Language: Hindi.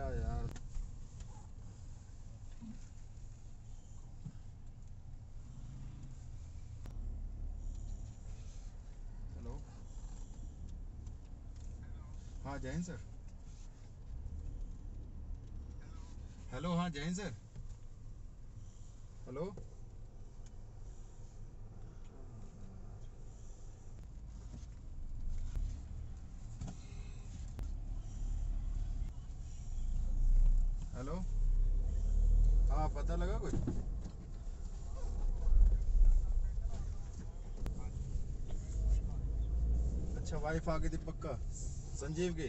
यार? हेलो हाँ जैन सर हेलो हाँ जैन सर हेलो हेलो? हाँ पता लगा कुछ? अच्छा वाइफ आ गई थी पक्का संजीव की?